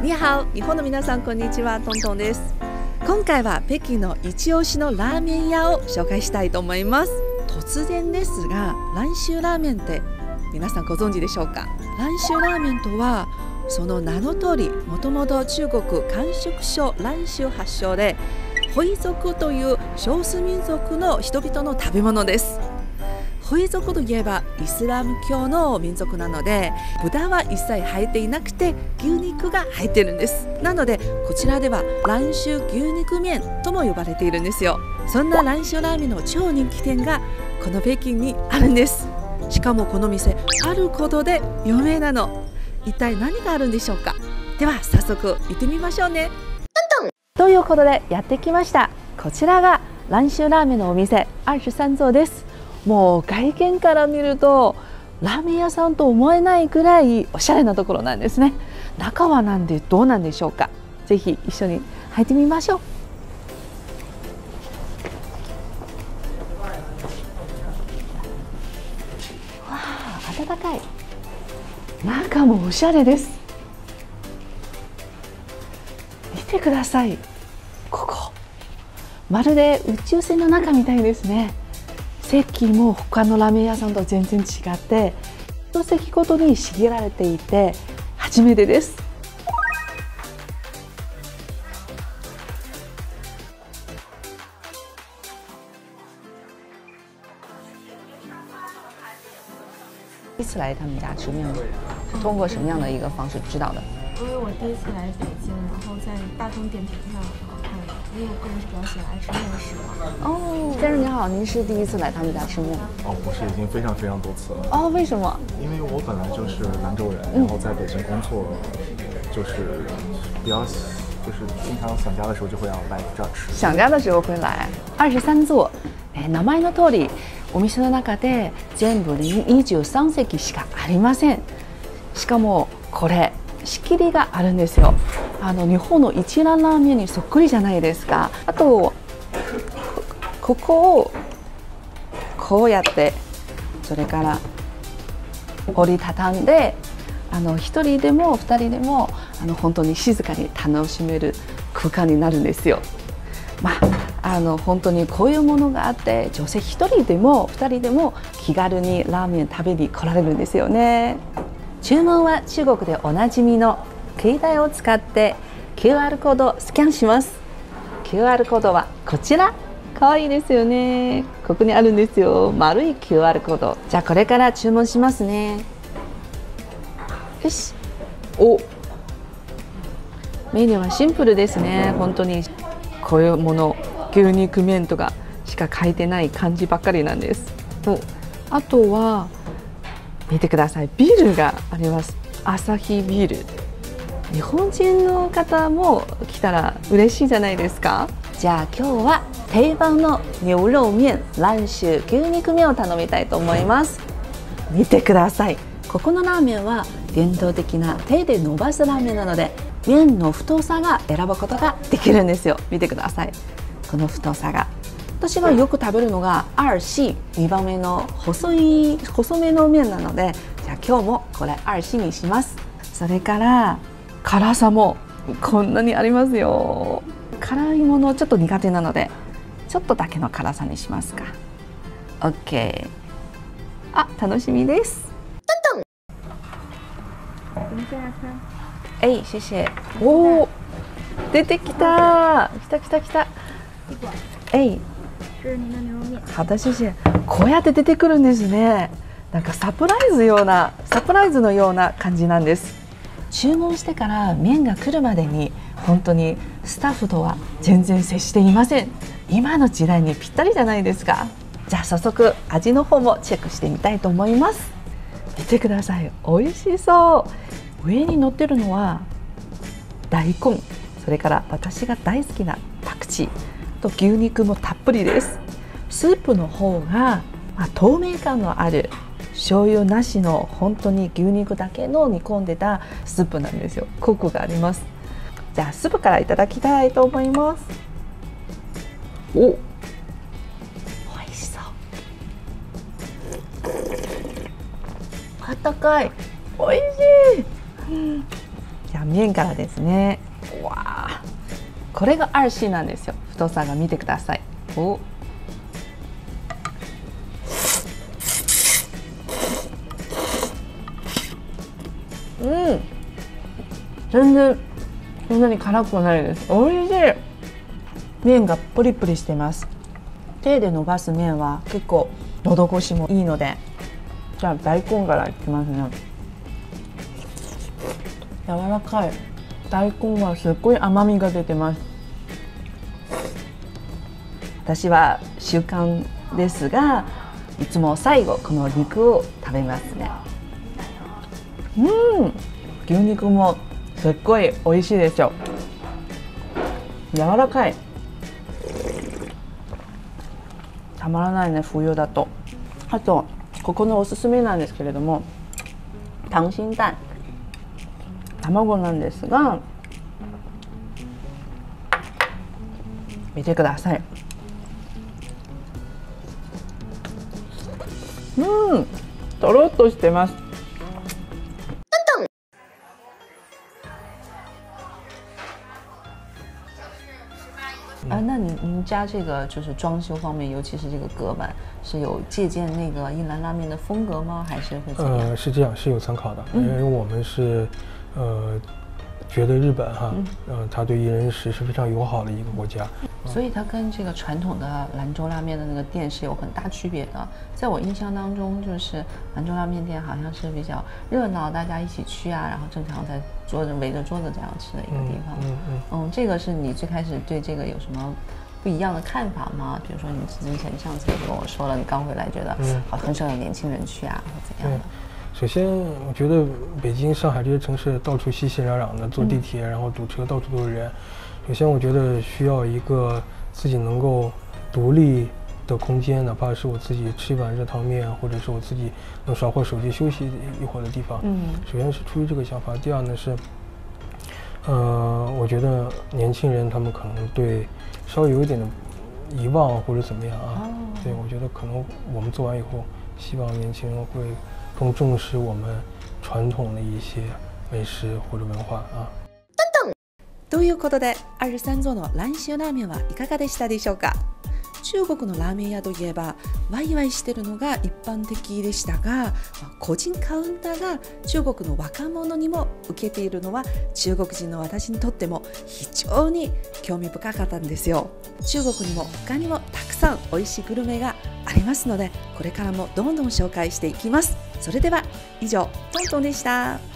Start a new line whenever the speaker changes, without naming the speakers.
にハオ日本の皆さんこんにちは。トントンです。今回は北京の一押しのラーメン屋を紹介したいと思います。突然ですが蘭州ラーメンって皆さんご存知でしょうか？蘭州ラーメンとはその名の通りもともと中国甘食省蘭州発祥でホイ族という少数民族の人々の食べ物です。ホイ族といえばイスラム教の民族なので豚は一切入っていなくて牛肉が入ってるんです。なのでこちらでは蘭州牛肉麺とも呼ばれているんですよ。そんな蘭州ラーメンの超人気店がこの北京にあるんです。しかもこの店あることで有名なの。一体何があるんでしょうか？では早速行ってみましょうね。ということでやってきました。こちらが蘭州ラーメンのお店23座です。もう外見から見るとラーメン屋さんと思えないくらいおしゃれなところなんですね。中はなんでどうなんでしょうか。ぜひ一緒に入ってみましょう。わあ暖かい。中もおしゃれです。見てください。ここ。まるで宇宙船の中みたいですね。席も他のラーメン屋さんと全然違って一席ごとに仕切られていて初めてです第一次来他们家吃面，通过什么样的一个方式知道的？
因为我第一次来北京，然后在大众点评上然后看，因为我个人是比较喜欢爱吃面食嘛。
哦，先生您好，您是第一次来他们家吃面？
哦，我是已经非常非常多次了。
哦，为什么？
因为我本来就是兰州人，然后在北京工作，就是比较就是经常想家的时候就会要来这儿吃。
想家的时候会来。二十三座，え名前の通り、お店の中で全部で23席しかありません。しかもこれ 仕切りがあるんですよ。あの日本の一蘭ラーメンにそっくりじゃないですか。あとここをこうやってそれから折りたたんであの1人でも2人でもあの本当に静かに楽しめる空間になるんですよ。まあ、あの本当にこういうものがあって女性1人でも2人でも気軽にラーメン食べに来られるんですよね。注文は中国でおなじみの携帯を使って QR コードをスキャンします。QR コードはこちら。可愛いですよね。ここにあるんですよ。丸い QR コード。じゃあこれから注文しますね。よし。お。メニューはシンプルですね。本当に。こういうもの牛肉麺とかしか書いてない感じばっかりなんです。あとは見てください。ビールがあります。アサヒビール。日本人の方も来たら嬉しいじゃないですか。じゃあ今日は定番の牛肉麺蘭州牛肉麺を頼みたいと思います。見てください。ここのラーメンは伝統的な手で伸ばすラーメンなので麺の太さが選ぶことができるんですよ。見てください。この太さが。私がよく食べるのが RC2 番目の細い細めの麺なのでじゃあ今日もこれ RC にします。それから辛さもこんなにありますよ。辛いものちょっと苦手なのでちょっとだけの辛さにしますか。OK あ楽しみです。えい谢谢おお出てきた来た来た来た。えい好的谢谢こうやって出てくるんですね。なんかサプライズようなサプライズのような感じなんです。注文してから麺が来るまでに本当にスタッフとは全然接していません。今の時代にぴったりじゃないですか。じゃあ早速味の方もチェックしてみたいと思います。見てください。美味しそう。上に乗ってるのは大根。それから私が大好きなパクチー。と牛肉もたっぷりです。スープの方が、まあ、透明感のある醤油なしの本当に牛肉だけの煮込んでたスープなんですよ。コクがあります。じゃあスープからいただきたいと思います。お。美味しそう。あったかい。美味しい、うん、じゃあゃあ麺からですね。わあこれが RC なんですよ。太さが見てください。お。うん。全然そんなに辛くないです。美味しい。麺がプリプリしてます。手で伸ばす麺は結構喉越しもいいので。じゃあ大根からいきますね。柔らかい。大根はすっごい甘みが出てます。私は習慣ですがいつも最後この肉を食べますね。うん牛肉もすっごい美味しいですよ。柔らかい。たまらないね冬だと。あとここのおすすめなんですけれども溏心蛋卵なんですが見てくださいうんとろっとしてます啊，那你您家这个就是装修方面，尤其是这个隔板，是有借鉴那个一兰拉面的风格吗？还是会怎样？
呃，是这样，是有参考的，因为我们是，呃，觉得日本哈，呃，它对艺人食是非常友好的一个国家，
所以它跟这个传统的兰州拉面的那个店是有很大区别的。在我印象当中，就是兰州拉面店好像是比较热闹，大家一起去啊，然后正常在桌子围着桌子这样吃的一个地方。
嗯嗯
嗯，这个是你最开始对这个有什么不一样的看法吗？比如说你之前上次也跟我说了，你刚回来觉得
嗯
好很少有年轻人去啊，或怎样
对
的？，
首先我觉得北京、上海这些城市到处熙熙攘攘的，坐地铁然后堵车，到处都是人。首先我觉得需要一个自己能够独立的空间，哪怕是我自己吃一碗热汤面，或者是我自己能耍会儿手机休息一会儿的地方。
嗯
首先是出于这个想法，第二呢是，呃，我觉得年轻人他们可能对稍微有一点的遗忘或者怎么样啊，
哦
对我觉得可能我们做完以后，希望年轻人会更重视我们传统的一些美食或者文化啊。
ということで、アルサンゾの蘭州ラーメンはいかがでしたでしょうか？中国のラーメン屋といえばワイワイしてるのが一般的でしたが個人カウンターが中国の若者にも受けているのは中国人の私にとっても非常に興味深かったんですよ中国にも他にもたくさん美味しいグルメがありますのでこれからもどんどん紹介していきます。それでは以上トントンでした。